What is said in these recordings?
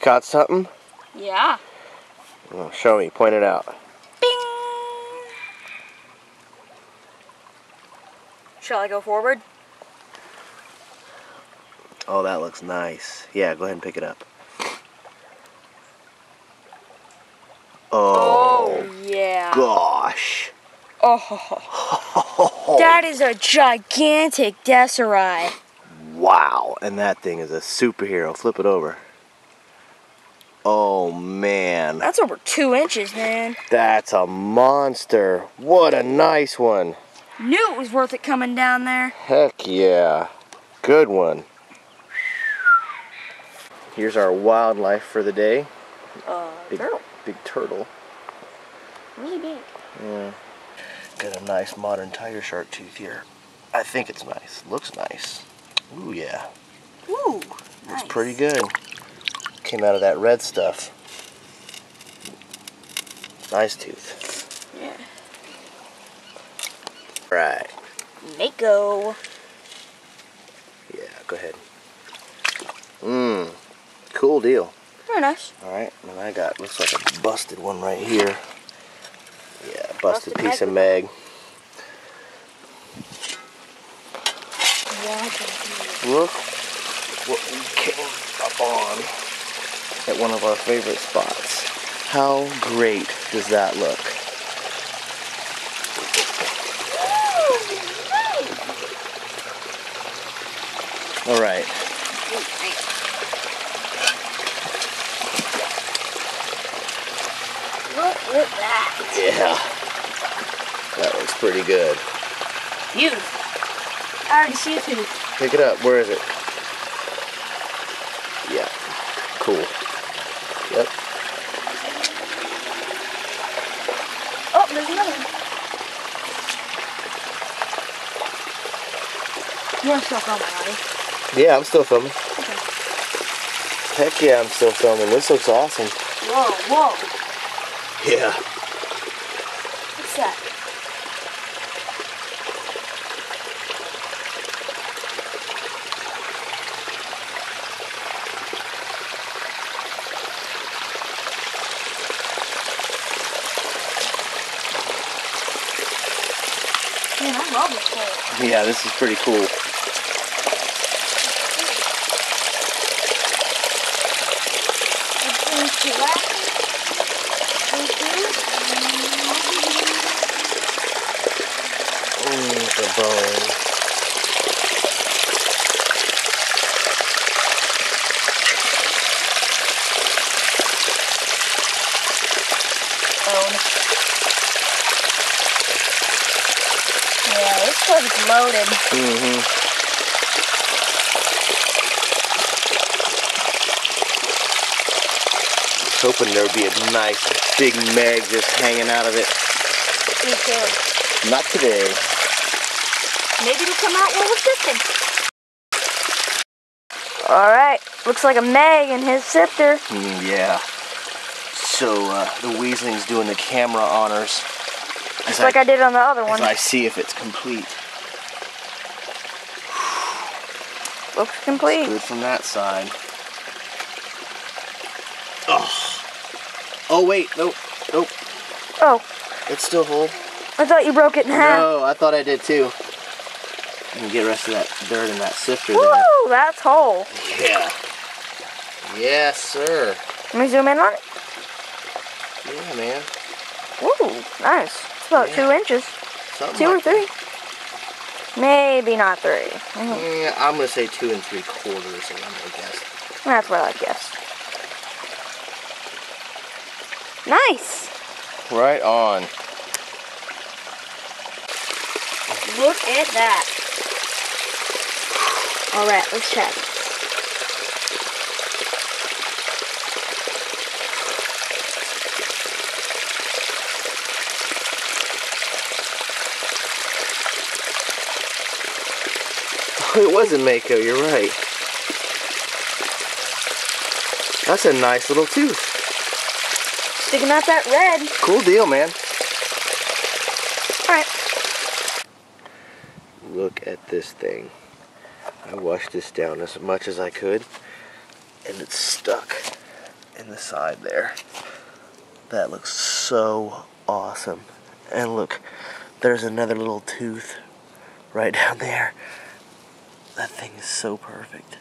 You caught something? Yeah. Oh, show me. Point it out. Bing! Shall I go forward? Oh, that looks nice. Yeah, go ahead and pick it up. Oh, oh yeah. gosh. Oh, that is a gigantic Desori. Wow, and that thing is a superhero. Flip it over. Oh, man. That's over two inches, man. That's a monster. What a nice one. Knew it was worth it coming down there. Heck yeah. Good one. Here's our wildlife for the day. Uh, Big, turtle. big turtle. Really big. Yeah. Got a nice modern tiger shark tooth here. I think it's nice. Looks nice. Ooh, yeah. Ooh, Looks nice. pretty good. Came out of that red stuff. Nice tooth. Yeah. Right. Mako. Yeah, go ahead. Mmm. Cool deal. Very nice. Alright, and I got, looks like a busted one right here. Yeah, busted, Busted piece of meg. meg. Look what we came up on at one of our favorite spots. How great does that look? Alright, Look at that. yeah. That looks pretty good. Beautiful. I already see it. Pick it up. Where is it? Yeah. Cool. Yep. Oh, there's another one. You to still filming, buddy? Yeah, I'm still filming. Heck yeah, I'm still filming. This looks awesome. Whoa, whoa. Yeah. What's that? Man, I love this hole. Yeah, this is pretty cool. It's going to the bone. Bone. Yeah, this is loaded. Mm-hmm. Hoping there would be a nice big meg just hanging out of it. Me too. Not today. Maybe it'll come out while we're sifting. Alright, looks like a Meg and his sifter. Mm, yeah. So uh, the weasling's doing the camera honors. Just like I did on the other one. I see if it's complete. Looks complete. Good from that side. Oh. Oh wait, nope, nope. Oh, It's still whole. I thought you broke it in half. No, I thought I did too. And get the rest of that dirt in that sifter there. Woo, that's whole. Yeah. Yes, sir. Let me zoom in on it. Yeah, man. Woo, nice. About Yeah. two inches. Something Two or like that. three. Maybe not 3 Mhm. Yeah, I'm gonna say two and three quarters. I'm gonna guess. That's what I guess. Nice. Right on. Look at that. All right, let's check. It was in Mako. You're right. That's a nice little tooth. Sticking out that red. Cool deal, man. All right. Look at this thing. I washed this down as much as I could, and it's stuck. in the side there. That looks so awesome. And look, there's another little tooth right down there. That thing is so perfect.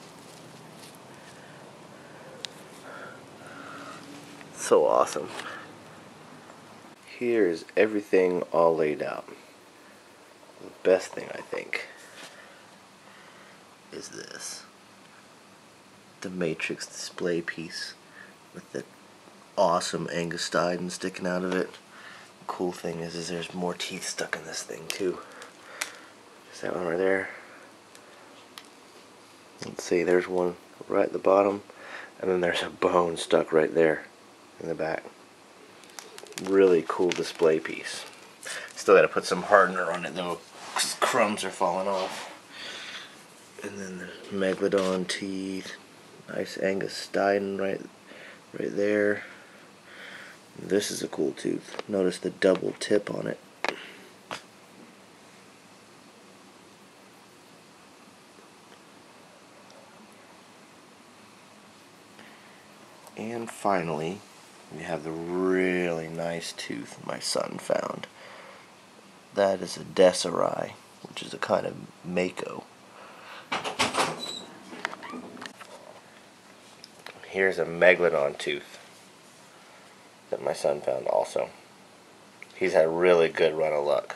So awesome. Here's everything all laid out. The best thing I think is this. The Matrix display piece with the awesome Angustiden sticking out of it. cool thing is, is there's more teeth stuck in this thing too. Is that one right there? Let's see, there's one right at the bottom, and then there's a bone stuck right there in the back. Really cool display piece. Still got to put some hardener on it though. Crumbs are falling off. And then the Megalodon teeth. Nice Angustiden right, right there. This is a cool tooth. Notice the double tip on it. And finally, we have the really nice tooth my son found. That is a Desori, which is a kind of Mako. Here's a Megalodon tooth that my son found also. He's had a really good run of luck.